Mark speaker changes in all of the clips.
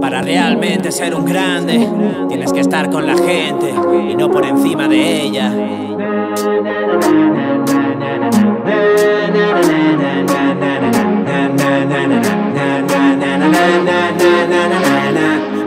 Speaker 1: Para realmente ser un grande, tienes que estar con la gente y no por encima de ella.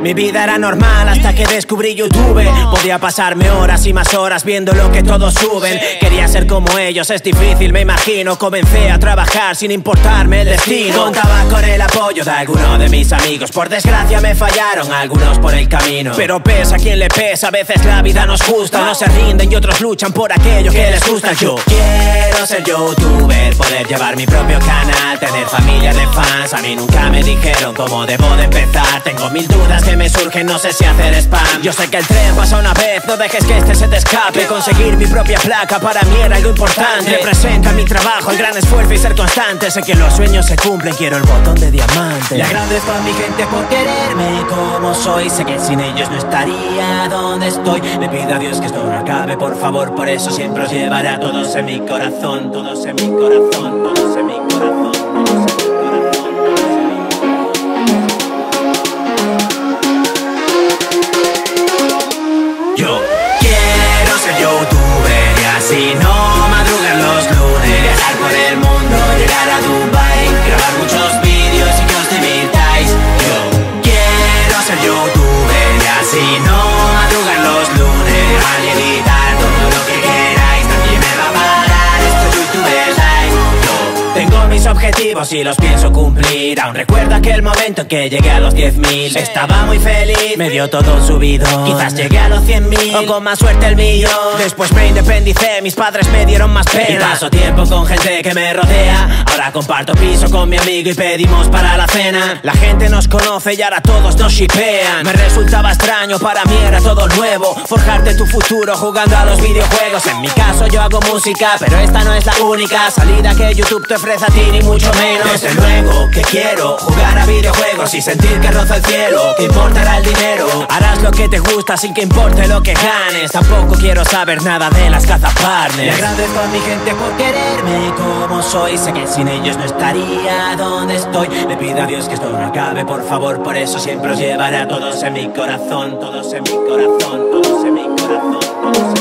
Speaker 1: Mi vida era normal hasta que descubrí YouTube. Podía pasarme horas y más horas viendo lo que todos suben. Quería ser como ellos, es difícil, me imagino. Comencé a trabajar sin importarme el destino. Contaba con el apoyo de algunos de mis amigos. Por desgracia me fallaron algunos por el camino. Pero pesa quien le pesa, a veces la vida nos gusta. No se rinden y otros luchan por aquello que les gusta. Yo quiero ser youtuber, poder llevar mi propio canal, tener familia de fans. A mí nunca me dijeron cómo debo de empezar. Tengo mil dudas que me surgen, no sé si hacer spam. Yo sé que el tren pasa una vez, no dejes que este se te escape. Conseguir mi propia placa para mí era algo importante. Representa mi trabajo, el gran esfuerzo y ser constante. Sé que los sueños se cumplen, quiero el botón de diamante. Le agradezco a mi gente por quererme como soy. Sé que sin ellos no estaría donde estoy. Le pido a Dios que esto no acabe, por favor. Por eso siempre os llevaré todos en mi corazón, todos en mi corazón. Todos en mi corazón. Mundo, llegar a objetivos y los pienso cumplir. Aún recuerdo aquel momento en que llegué a los 10.000 Estaba muy feliz, me dio todo un subido. Quizás llegué a los 100.000 o con más suerte el millón. Después me independicé, mis padres me dieron más pena. Y paso tiempo con gente que me rodea. Ahora comparto piso con mi amigo y pedimos para la cena. La gente nos conoce y ahora todos nos shipean. Me resultaba extraño, para mí era todo nuevo. Forjarte tu futuro jugando a los videojuegos. En mi caso yo hago música, pero esta no es la única. Salida que YouTube te ofrece a ti ni mucho menos Desde luego que quiero. Jugar a videojuegos y sentir que rozo el cielo. Que importará el dinero. Harás lo que te gusta sin que importe lo que ganes. Tampoco quiero saber nada de las cazaparnes Le agradezco a mi gente por quererme. Como soy Sé que sin ellos no estaría donde estoy. Le pido a Dios que esto no acabe por favor. Por eso siempre os llevaré a todos en mi corazón Todos en mi corazón, todos en mi corazón, todos en mi corazón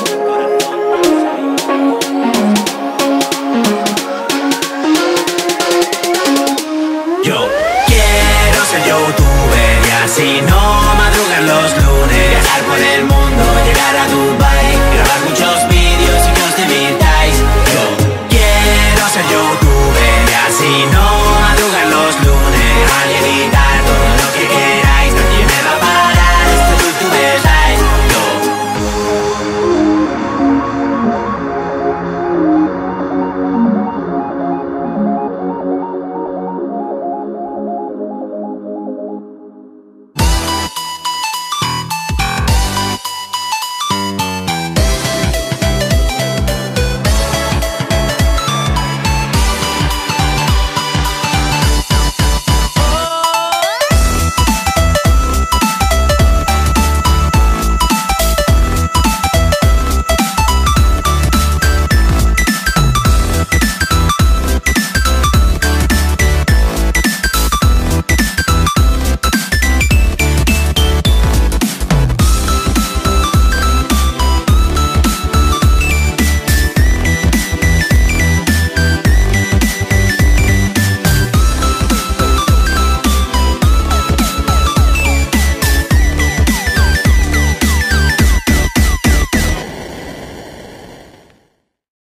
Speaker 1: youtuber y así no madrugar los lunes Viajar por el mundo, llegar a Dubai Grabar videos